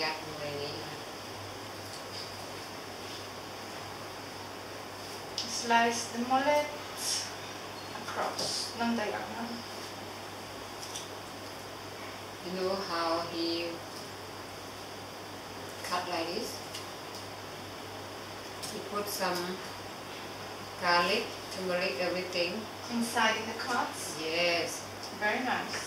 ยัดลงไปอย่างนี้นะ Slice the mullet across นั่งใจหลังนะ You know how he cut like this? He put some garlic, turmeric, everything. inside the cuts Yes. very nice